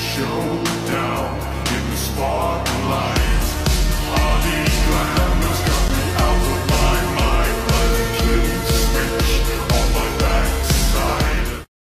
Show.